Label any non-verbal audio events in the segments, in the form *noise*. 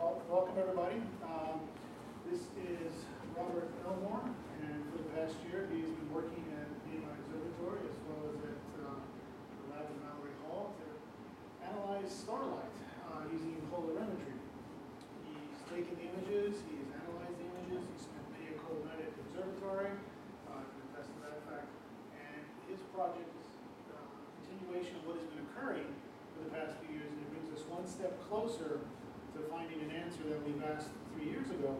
Well, welcome everybody. Um, This is Robert Elmore, and for the past year, he's been working at Nearby Observatory as well as at uh, the lab in Mallory Hall to analyze starlight uh, using polarimetry. He's taken the images, he's analyzed the images, he spent many a cold night at the observatory, uh, to test that fact, and his project is uh, a continuation of what has been occurring for the past few years, and it brings us one step closer to finding an answer that we've asked three years ago.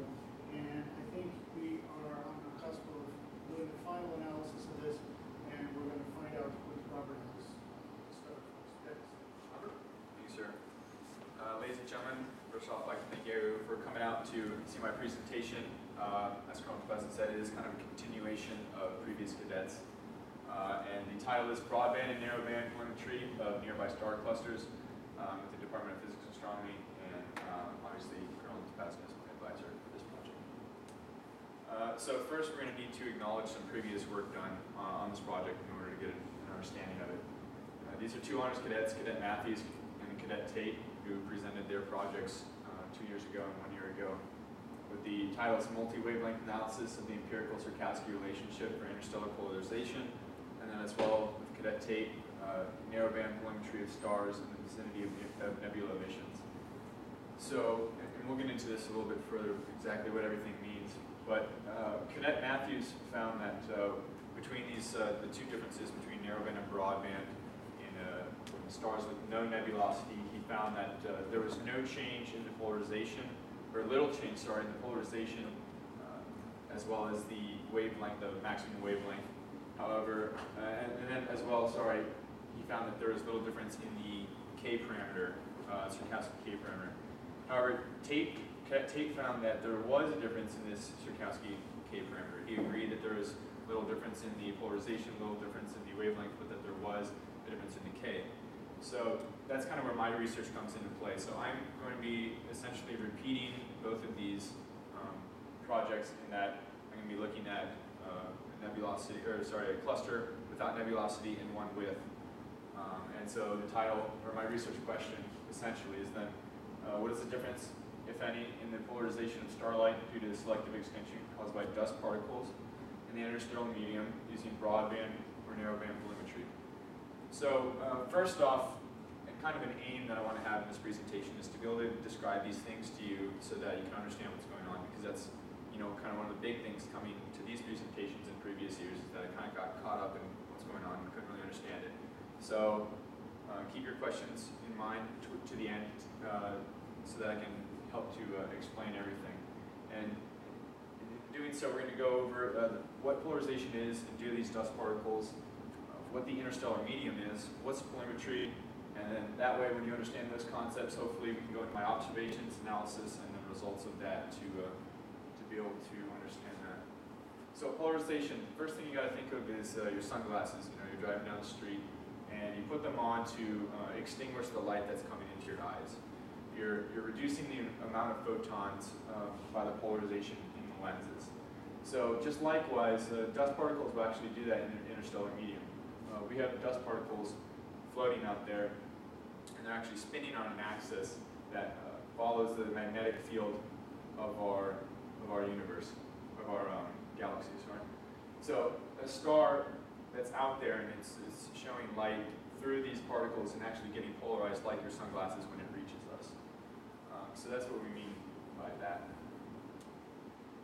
And I think we are on the cusp of doing the final analysis of this, and we're going to find out what Robert has discovered. Yes. Robert? Thank you, sir. Uh, ladies and gentlemen, first off, I'd like to thank you for coming out to see my presentation. Uh, as Colonel Pleasant said, it is kind of a continuation of previous cadets. Uh, and the title is Broadband and Narrowband Polarimetry of Nearby Star Clusters um, with the Department of Physics and Astronomy, Topasna advisor for this project. Uh, so first, we're going to need to acknowledge some previous work done uh, on this project in order to get an understanding of it. Uh, these are two honors cadets, Cadet Matthews and Cadet Tate, who presented their projects uh, two years ago and one year ago with the titles Multi-Wavelength Analysis of the Empirical Serkowski Relationship for Interstellar Polarization, and then as well with Cadet Tate, uh, Narrowband Polarimetry of Stars in the Vicinity of, of Nebula Emissions. So, and we'll get into this a little bit further, exactly what everything means. But uh, Cadet Matthews found that uh, between these, uh, the two differences between narrowband and broadband in uh, stars with no nebulosity, he found that uh, there was no change in the polarization, or little change, sorry, in the polarization, uh, as well as the wavelength, the maximum wavelength. However, uh, and, and then as well, sorry, he found that there was little difference in the K parameter, uh, Serkowski K parameter. However, Tate, Tate found that there was a difference in this Serkowski K parameter. He agreed that there was little difference in the polarization, little difference in the wavelength, but that there was a difference in the K. So that's kind of where my research comes into play. So I'm going to be essentially repeating both of these um, projects in that I'm going to be looking at uh, a nebulosity, or sorry, a cluster without nebulosity and one with. Um, and so the title, or my research question, essentially is then, uh, what is the difference, if any, in the polarization of starlight due to selective extinction caused by dust particles in the interstellar medium using broadband or narrowband polarimetry? So uh, first off, and kind of an aim that I want to have in this presentation is to be able to describe these things to you so that you can understand what's going on because that's you know, kind of one of the big things coming to these presentations in previous years is that I kind of got caught up in what's going on and couldn't really understand it. So uh, keep your questions in mind to, to the end uh, so that I can help to uh, explain everything. And in doing so, we're going to go over uh, what polarization is and do these dust particles, what the interstellar medium is, what's polarimetry, and then that way when you understand those concepts, hopefully we can go into my observations, analysis, and the results of that to, to be able to understand that. So polarization, first thing you got to think of is uh, your sunglasses. You know, you're driving down the street, and you put them on to uh, extinguish the light that's coming into your eyes. You're, you're reducing the amount of photons uh, by the polarization in the lenses. So just likewise, uh, dust particles will actually do that in an interstellar medium. Uh, we have dust particles floating out there, and they're actually spinning on an axis that uh, follows the magnetic field of our, of our universe, of our um, galaxy, sorry. So a star that's out there and it's, it's showing light through these particles and actually getting polarized like your sunglasses when it reaches us. Um, so that's what we mean by that.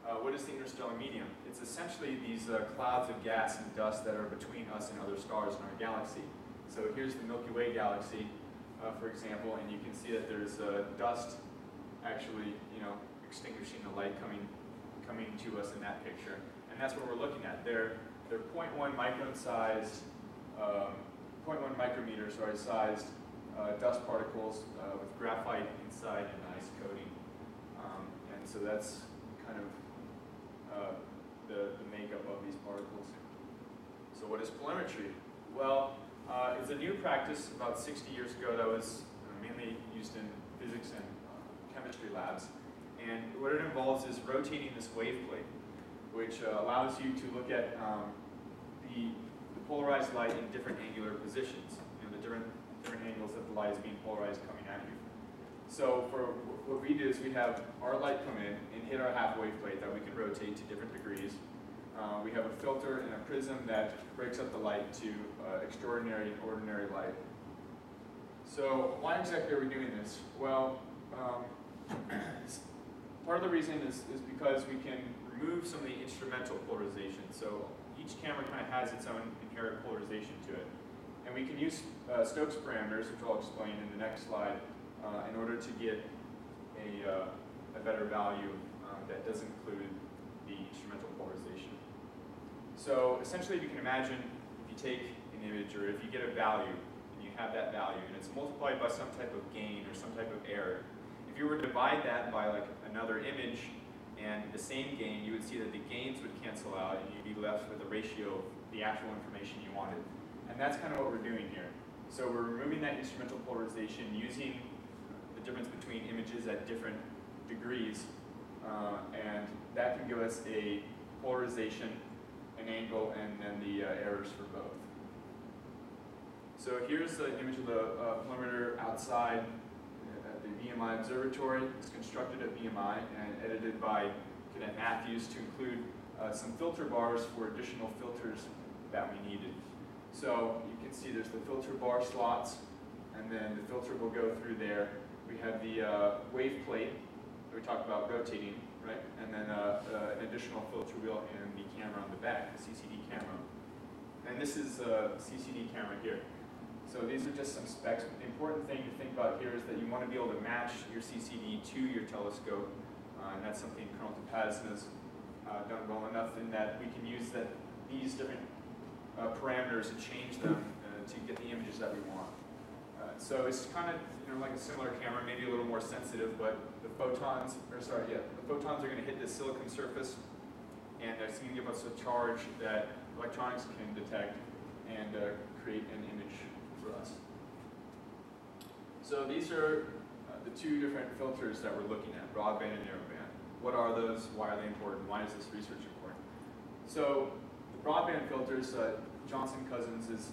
Uh, what is the interstellar medium? It's essentially these uh, clouds of gas and dust that are between us and other stars in our galaxy. So here's the Milky Way galaxy, uh, for example, and you can see that there's uh, dust actually, you know, extinguishing the light coming, coming to us in that picture. And that's what we're looking at. They're, they're 0.1 micron sized, um, 0.1 micrometer, sorry, sized uh, dust particles uh, with graphite inside and ice coating. Um, and so that's kind of uh, the, the makeup of these particles. So what is polarimetry? Well, uh, it's a new practice about 60 years ago that was uh, mainly used in physics and uh, chemistry labs. And what it involves is rotating this wave plate, which uh, allows you to look at um, the, the, polarized light in different angular positions, you know, the different, different angles that the light is being polarized coming at you. So for what we do is we have our light come in and hit our half wave plate that we can rotate to different degrees. Uh, we have a filter and a prism that breaks up the light to uh, extraordinary and ordinary light. So why exactly are we doing this? Well, um, *clears throat* part of the reason is, is because we can remove some of the instrumental polarization. So each camera kind of has its own inherent polarization to it. And we can use uh, Stokes parameters, which I'll explain in the next slide, uh, in order to get a, uh, a better value um, that doesn't include the instrumental polarization. So essentially, you can imagine, if you take an image or if you get a value, and you have that value, and it's multiplied by some type of gain or some type of error, if you were to divide that by like another image and the same gain, you would see that the gains would cancel out and you'd be left with a ratio of the actual information you wanted. And that's kind of what we're doing here. So we're removing that instrumental polarization using the difference between images at different degrees, uh, and that can give us a polarization, an angle, and then the uh, errors for both. So here's the image of the uh, perimeter outside the VMI Observatory. It's constructed at VMI and edited by Cadet Matthews to include uh, some filter bars for additional filters that we needed. So you can see there's the filter bar slots, and then the filter will go through there. We have the uh, wave plate that we talked about rotating, right? And then uh, uh, an additional filter wheel and the camera on the back, the CCD camera. And this is a CCD camera here. So these are just some specs. The important thing to think about here is that you want to be able to match your CCD to your telescope. Uh, and that's something Colonel Topaz has uh, done well enough in that we can use that these different uh, parameters and change them uh, to get the images that we want. Uh, so it's kind of you know like a similar camera, maybe a little more sensitive, but the photons, or sorry, yeah, the photons are going to hit the silicon surface, and it's going to give us a charge that electronics can detect and uh, create an image for us. So these are uh, the two different filters that we're looking at, broadband and narrowband. What are those? Why are they important? Why is this research important? So the broadband filters, uh, Johnson Cousins is,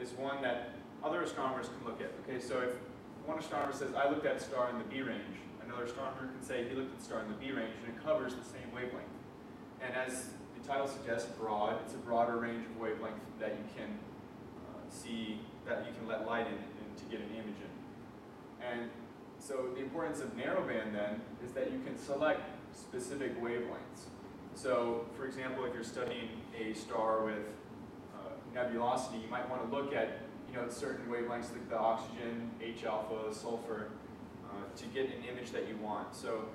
is one that other astronomers can look at. Okay, so if one astronomer says, I looked at a star in the B range, another astronomer can say he looked at star in the B range and it covers the same wavelength. And as the title suggests, broad, it's a broader range of wavelength that you can uh, see, that you can let light in, in to get an image in. And so the importance of narrowband then is that you can select specific wavelengths. So, for example, if you're studying a star with uh, nebulosity, you might want to look at you know certain wavelengths like the oxygen, H alpha, sulfur, uh, to get an image that you want. So,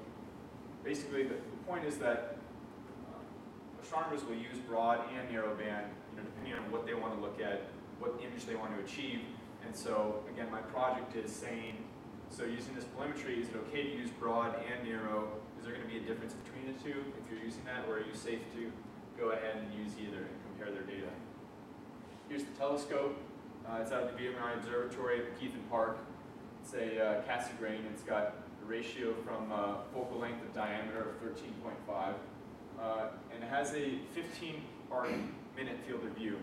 basically, the, the point is that uh, astronomers will use broad and narrow band, you know, depending on what they want to look at, what image they want to achieve. And so, again, my project is saying, so using this polarimetry, is it okay to use broad and narrow is there going to be a difference between the two if you're using that, or are you safe to go ahead and use either and compare their data? Here's the telescope. Uh, it's out of the VMI Observatory at Keithan Park. It's a uh, Cassegrain. It's got a ratio from uh, focal length of diameter of 13.5. Uh, and it has a 15 arc minute field of view.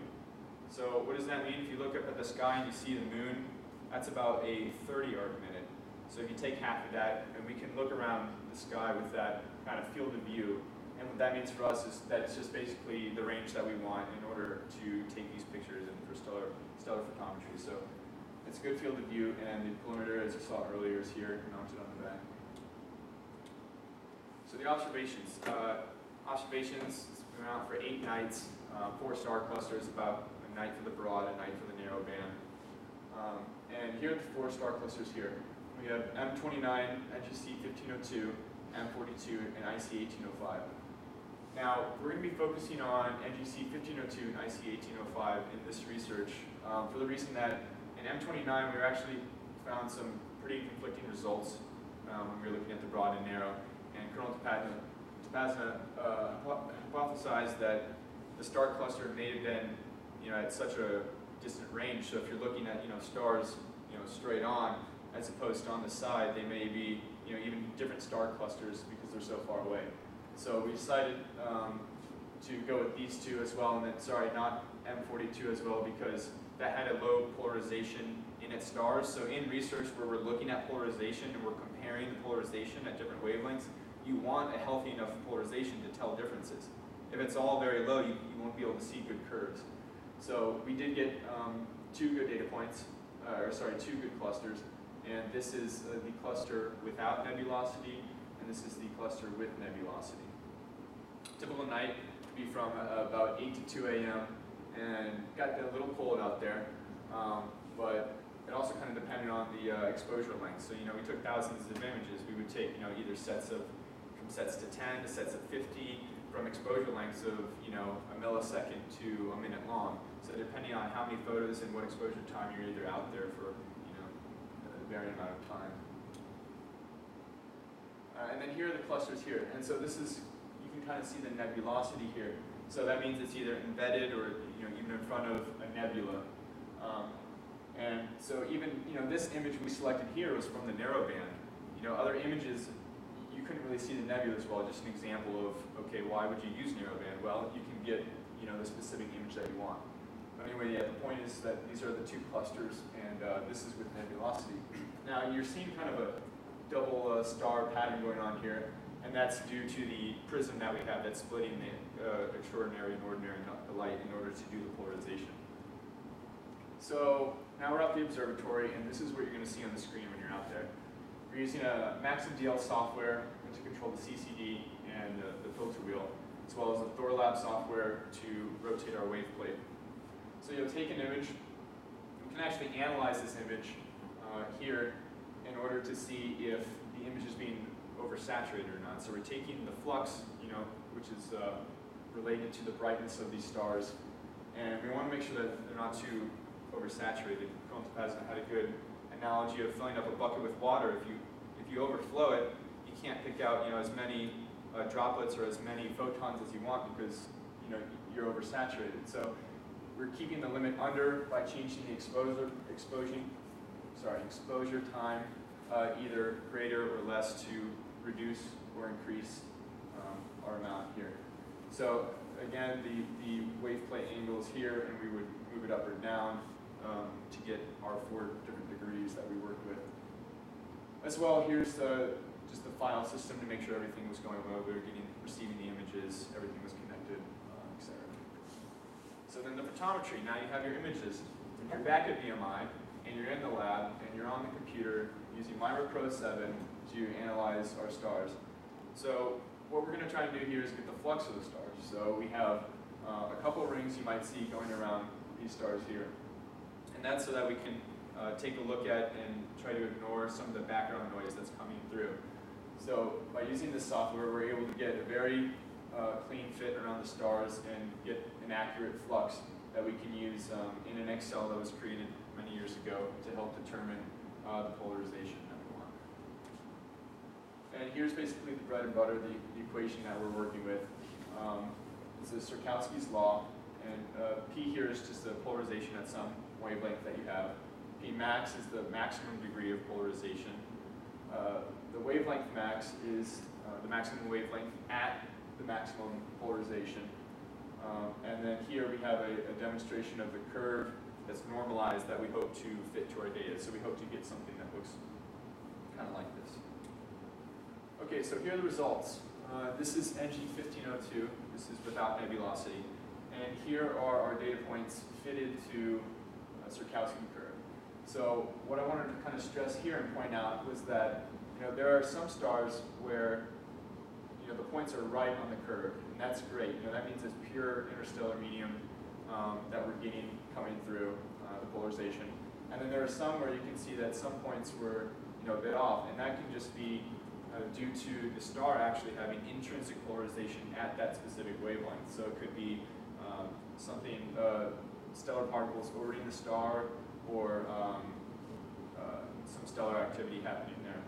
So what does that mean? If you look up at the sky and you see the moon, that's about a 30 arc minute. So if you take half of that, and we can look around the sky with that kind of field of view, and what that means for us is that it's just basically the range that we want in order to take these pictures and for stellar, stellar photometry. So it's a good field of view, and the polarimeter, as you saw earlier, is here mounted on the back. So the observations. Uh, observations, we went out for eight nights, uh, four star clusters, about night for the broad, a night for the narrow band. Um, and here are the four star clusters here. We have M29, NGC 1502, M42, and IC 1805. Now, we're going to be focusing on NGC 1502 and IC 1805 in this research um, for the reason that in M29 we actually found some pretty conflicting results um, when we were looking at the broad and narrow. And Colonel Topasna uh, hypothesized that the star cluster may have been you know, at such a distant range. So if you're looking at you know, stars you know, straight on, as opposed to on the side, they may be you know, even different star clusters because they're so far away. So we decided um, to go with these two as well, and then, sorry, not M42 as well, because that had a low polarization in its stars. So in research where we're looking at polarization and we're comparing the polarization at different wavelengths, you want a healthy enough polarization to tell differences. If it's all very low, you, you won't be able to see good curves. So we did get um, two good data points, uh, or sorry, two good clusters. And this is uh, the cluster without nebulosity, and this is the cluster with nebulosity. Typical night would be from uh, about 8 to 2 a.m. and got a little cold out there, um, but it also kind of depended on the uh, exposure length. So, you know, we took thousands of images. We would take, you know, either sets of, from sets to 10 to sets of 50, from exposure lengths of, you know, a millisecond to a minute long. So depending on how many photos and what exposure time, you're either out there for, you know, a varying amount of time. Uh, and then here are the clusters here. And so this is, you can kind of see the nebulosity here. So that means it's either embedded or, you know, even in front of a nebula. Um, and so even, you know, this image we selected here was from the narrowband. You know, other images, you couldn't really see the nebula as well. Just an example of, okay, why would you use narrowband? Well, you can get, you know, the specific image that you want. Anyway, yeah, the point is that these are the two clusters, and uh, this is with nebulosity. Now, you're seeing kind of a double uh, star pattern going on here, and that's due to the prism that we have that's splitting the uh, extraordinary and ordinary light in order to do the polarization. So now we're at the observatory, and this is what you're going to see on the screen when you're out there. We're using a MaximDL software to control the CCD and uh, the filter wheel, as well as the Thorlab software to rotate our wave plate. So you'll take an image, we can actually analyze this image uh, here in order to see if the image is being oversaturated or not. So we're taking the flux, you know, which is uh, related to the brightness of these stars, and we want to make sure that they're not too oversaturated. Colonel Topasna had a good analogy of filling up a bucket with water. If you if you overflow it, you can't pick out you know as many uh, droplets or as many photons as you want because you know you're oversaturated. So we're keeping the limit under by changing the exposure, exposure, sorry, exposure time uh, either greater or less to reduce or increase um, our amount here. So again, the, the wave plate angle is here, and we would move it up or down um, to get our four different degrees that we work with. As well, here's the, just the file system to make sure everything was going well. We were getting, receiving the images, everything was. So then the photometry, now you have your images. You're back at VMI and you're in the lab and you're on the computer using Mira Pro 7 to analyze our stars. So what we're going to try to do here is get the flux of the stars. So we have uh, a couple rings you might see going around these stars here. And that's so that we can uh, take a look at and try to ignore some of the background noise that's coming through. So by using this software, we're able to get a very uh, clean fit around the stars and get an accurate flux that we can use um, in an Excel that was created many years ago to help determine uh, the polarization that we want. And here's basically the bread and butter, the, the equation that we're working with. Um, this is Serkowski's law, and uh, P here is just the polarization at some wavelength that you have. P max is the maximum degree of polarization. Uh, the wavelength max is uh, the maximum wavelength at the maximum polarization. Um, and then here we have a, a, demonstration of the curve that's normalized that we hope to fit to our data. So we hope to get something that looks kind of like this. Okay, so here are the results. Uh, this is NG1502. This is without nebulosity. And here are our data points fitted to a Serkowski curve. So what I wanted to kind of stress here and point out was that you know, there are some stars where know, the points are right on the curve, and that's great. You know, that means it's pure interstellar medium um, that we're getting coming through uh, the polarization. And then there are some where you can see that some points were, you know, a bit off, and that can just be uh, due to the star actually having intrinsic polarization at that specific wavelength. So it could be um, something, uh, stellar particles orbiting the star, or um, uh, some stellar activity happening there.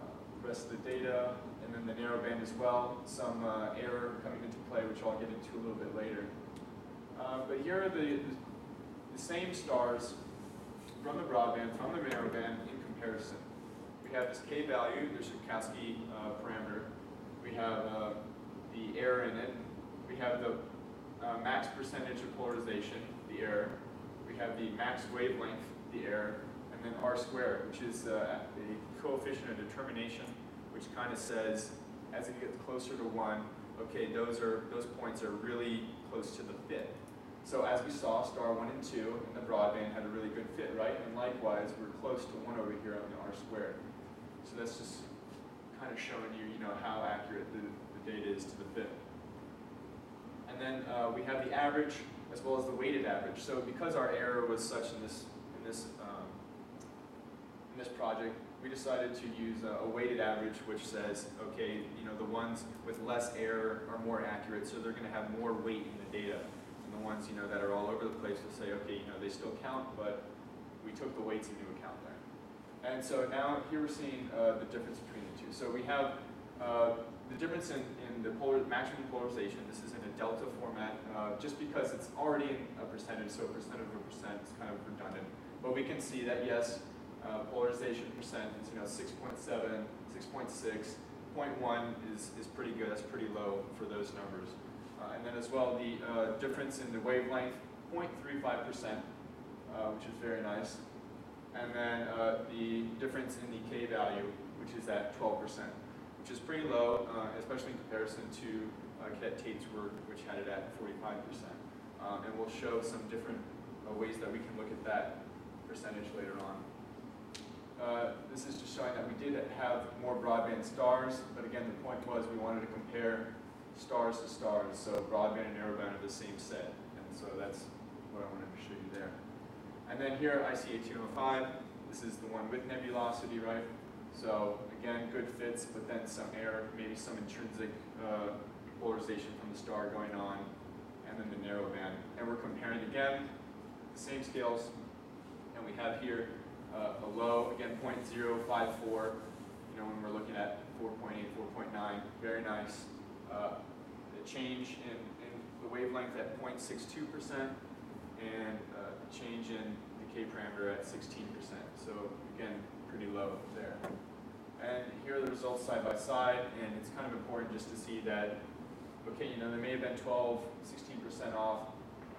Uh, the rest of the data, and then the narrowband as well, some uh, error coming into play, which I'll get into a little bit later. Uh, but here are the, the, the, same stars from the broadband, from the narrowband in comparison. We have this k value, the Serkowski uh, parameter. We have uh, the error in it. We have the uh, max percentage of polarization, the error. We have the max wavelength the error, and then r squared, which is uh, a coefficient of determination, which kind of says, as it gets closer to one, okay, those are those points are really close to the fit. So as we saw, star one and two in the broadband had a really good fit, right? And likewise, we're close to one over here on the r squared. So that's just kind of showing you, you know, how accurate the, the data is to the fit. And then uh, we have the average as well as the weighted average. So because our error was such in this in this um, in this project, we decided to use a, a, weighted average, which says, okay, you know, the ones with less error are more accurate, so they're going to have more weight in the data. And the ones, you know, that are all over the place will say, okay, you know, they still count, but we took the weights into account there. And so now here we're seeing uh, the difference between the two. So we have uh, the difference in, in the polar, maximum polarization. This is in a delta format, uh, just because it's already in a percentage, so a percent of a percent is kind of redundant. But we can see that, yes, uh, polarization percent is you know 6.7, 6.6, 0.1 is, is pretty good, that's pretty low for those numbers. Uh, and then as well, the uh, difference in the wavelength, 0.35%, uh, which is very nice. And then uh, the difference in the K value, which is at 12%, which is pretty low, especially in comparison to Cadet Tate's work, which had it at 45%. Um, and we'll show some different ways that we can look at that percentage later on. Uh, this is just showing that we did have more broadband stars, but again, the point was we wanted to compare stars to stars, so broadband and narrowband are the same set, and so that's what I wanted to show you there. And then here, IC 1805, this is the one with nebulosity, right? So again, good fits, but then some error, maybe some intrinsic uh, polarization from the star going on, and then the narrowband. And we're comparing again, the same scales, and we have here uh, a low, again, 0.054, you know, when we're looking at 4.8, 4.9, very nice. Uh, the change in, in the wavelength at 0.62% and uh, change in the K parameter at 16%. So again, pretty low there. And here are the results side by side, and it's kind of important just to see that, okay, you know, there may have been 12, 16% off,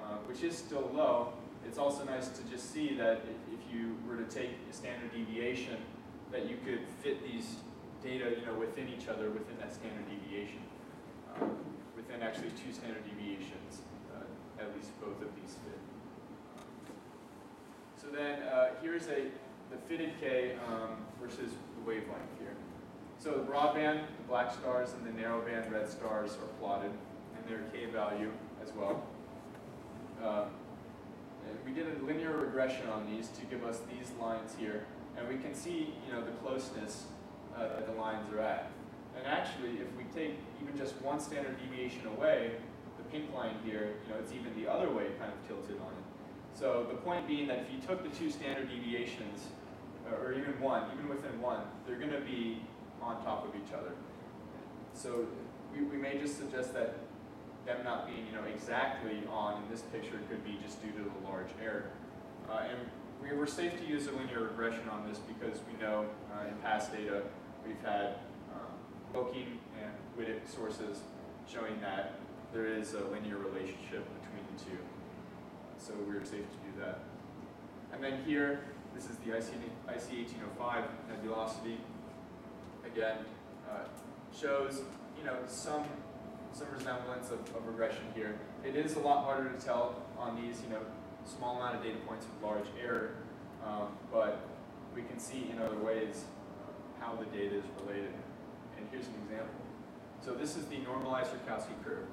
uh, which is still low. It's also nice to just see that you were to take a standard deviation, that you could fit these data you know, within each other within that standard deviation. Um, within actually two standard deviations, uh, at least both of these fit. So then uh, here's a the fitted K um, versus the wavelength here. So the broadband, the black stars, and the narrowband red stars are plotted, and their K value as well. Um, we did a linear regression on these to give us these lines here. And we can see, you know, the closeness uh, that the lines are at. And actually, if we take even just one standard deviation away, the pink line here, you know, it's even the other way kind of tilted on it. So the point being that if you took the two standard deviations, or even one, even within one, they're going to be on top of each other. So we, we may just suggest that them not being you know exactly on in this picture could be just due to the large error. Uh, and we were safe to use a linear regression on this because we know uh, in past data we've had um, and Wittich sources showing that there is a linear relationship between the two. So we were safe to do that. And then here, this is the IC, IC 1805 nebulosity. Again, uh, shows you know some some resemblance of, of regression here. It is a lot harder to tell on these, you know, small amount of data points with large error, um, but we can see in other ways uh, how the data is related. And here's an example. So this is the normalized Serkowski curve.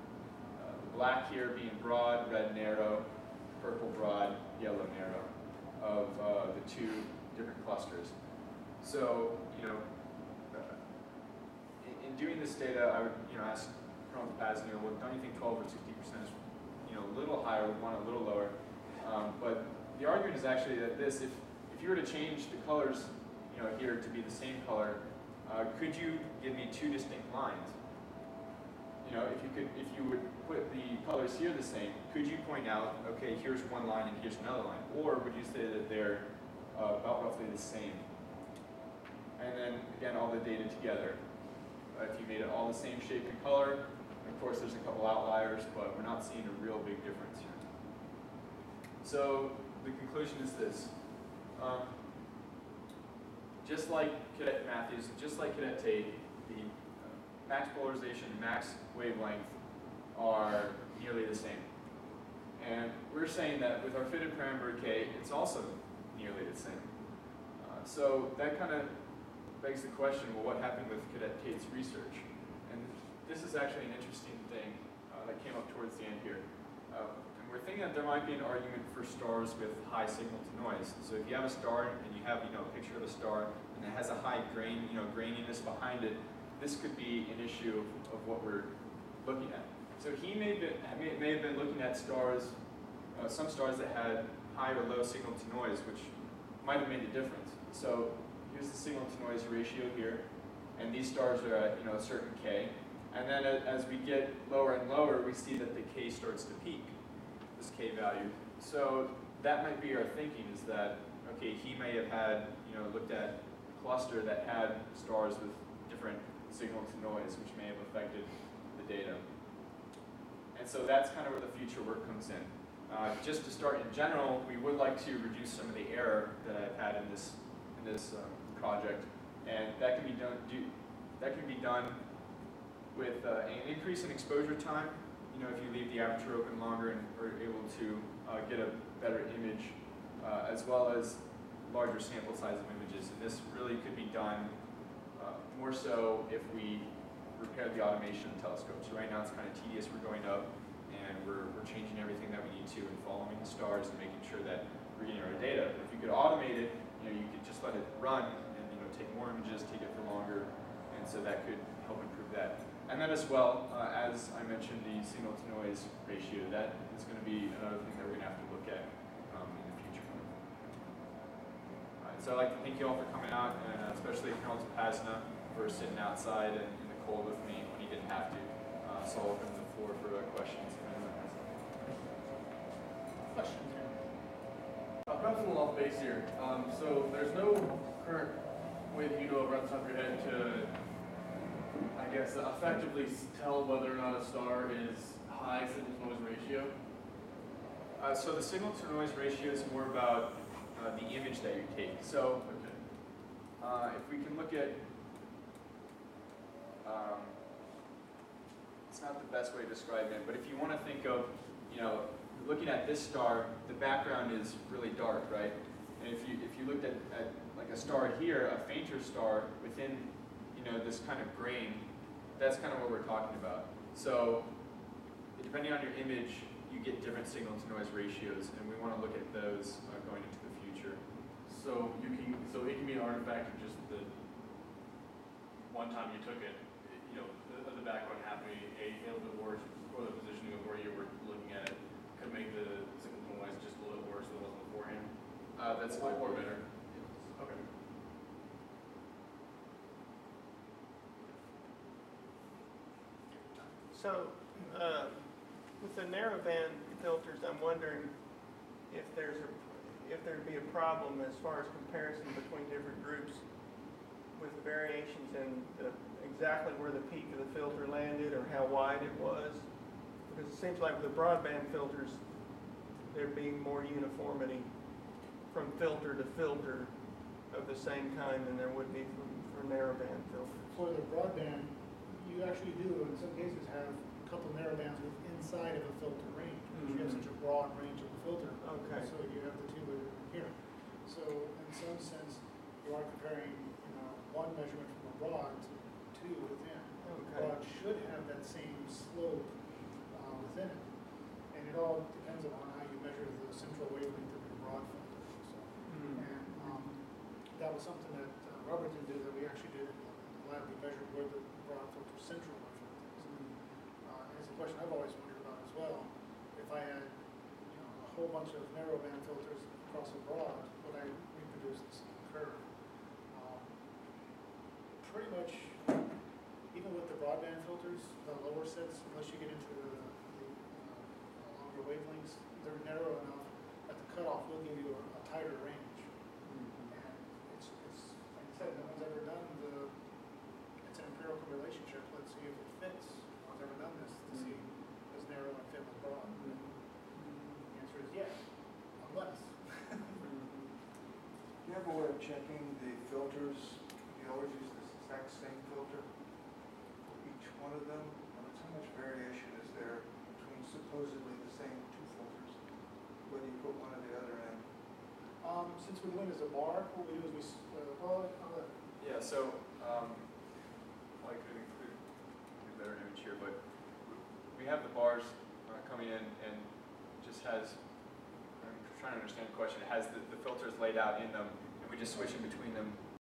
Uh, black here being broad, red narrow, purple broad, yellow narrow of uh, the two different clusters. So, you know, uh, in, in doing this data, I would, you know, ask as, you well, don't you think 12 or 60% is, you know, a little higher, we want a little lower. Um, but the argument is actually that this, if, if you were to change the colors, you know, here to be the same color, uh, could you give me two distinct lines? You know, if you could, if you would put the colors here the same, could you point out, okay, here's one line and here's another line? Or would you say that they're uh, about roughly the same? And then, again, all the data together. Uh, if you made it all the same shape and color, of course, there's a couple outliers, but we're not seeing a real big difference here. So the conclusion is this. Um, just like Cadet Matthews, just like Cadet Tate, the uh, max polarization, and max wavelength are nearly the same. And we're saying that with our fitted parameter K, it's also nearly the same. Uh, so that kind of begs the question, well, what happened with Cadet Tate's research? This is actually an interesting thing uh, that came up towards the end here. Uh, and we're thinking that there might be an argument for stars with high signal to noise. So if you have a star and you have, you know, a picture of a star and it has a high grain, you know, graininess behind it, this could be an issue of, of what we're looking at. So he may, may have been looking at stars, uh, some stars that had high or low signal to noise, which might have made a difference. So here's the signal to noise ratio here, and these stars are at you know a certain K. And then as we get lower and lower, we see that the K starts to peak, this K value. So that might be our thinking is that, okay, he may have had, you know, looked at a cluster that had stars with different signal to noise, which may have affected the data. And so that's kind of where the future work comes in. Uh, just to start in general, we would like to reduce some of the error that I've had in this in this um, project, and that can be done. Do, that can be done with uh, an increase in exposure time. You know, if you leave the aperture open longer and are able to uh, get a better image, uh, as well as larger sample size of images. And this really could be done uh, more so if we repair the automation of telescopes. So right now it's kind of tedious. We're going up and we're, we're changing everything that we need to and following the stars and making sure that we're getting our data. But if you could automate it, you know, you could just let it run and you know take more images, take it for longer, and so that could help improve that. And then as well, uh, as I mentioned, the signal to noise ratio, that is going to be another thing that we're going to have to look at um, in the future. All right, so I'd like to thank you all for coming out, and uh, especially Colonel Topasna for sitting outside in, in the cold with me when he didn't have to. Uh, so I'll open the floor for uh, questions. if anyone has any. Questions? Uh, perhaps a little off base here. Um, so there's no current way that you know of right off the top of your head to, I guess, effectively tell whether or not a star is high signal to noise ratio. Uh, so the signal to noise ratio is more about uh, the image that you take. So uh, if we can look at, um, it's not the best way to describe it, but if you want to think of, you know, looking at this star, the background is really dark, right? And if you if you looked at, at like a star here, a fainter star within, you know, this kind of grain, that's kind of what we're talking about. So depending on your image, you get different signal to noise ratios, and we want to look at those uh, going into the future. So you can, so it can be an artifact of just the one time you took it, you know, the, the background happening a little bit worse, or the positioning of where you were looking at it could make the signal to noise just a little bit worse than it was beforehand. Uh, that's Or- or better. Okay. So, uh, with the narrowband filters, I'm wondering if there's a, if there'd be a problem as far as comparison between different groups with the variations in the, exactly where the peak of the filter landed or how wide it was. Because it seems like with the broadband filters, there'd be more uniformity from filter to filter of the same kind than there would be from, for narrowband filters. For the broadband, you actually do, in some cases, have a couple narrow bands with inside of a filter range, because you have such a broad range of the filter. Okay. So you have the two that are here. So in some sense, you are comparing, you know, one measurement from a broad to two within. Okay. Broad should have that same slope uh, within it. And it all depends upon how you measure the central wavelength of your broad filter. So, Hmm. and um, that was something that uh, Robert did, that we actually did in the lab, we measured where the broad filter central from things. Uh, it's a question I've always wondered about as well. If I had, you know, a whole bunch of narrowband filters across a broad, would I reproduce the same curve? Um, Pretty much, even with the broadband filters, the lower sets, unless you get into the, the uh, longer wavelengths, they're narrow enough that the cutoff will give you a a tighter range. And it's, it's, like I said, no one's ever done the, it's an empirical relationship, let's see if it fits. No one's ever done this to see does narrow and fit with broad. The answer is yes, unless. Checking the filters, you always use the exact same filter for each one of them? How much- How much variation is there between supposedly the same two filters, whether you put one or the other in? Um, since we're doing this as a bar, what we do is we, s- uh, well, on the, Yeah, so, um, well, I could include a better image here, but we have the bars uh, coming in and just has, I'm trying to understand the question, it has the, the filters laid out in them, and we just switch in between them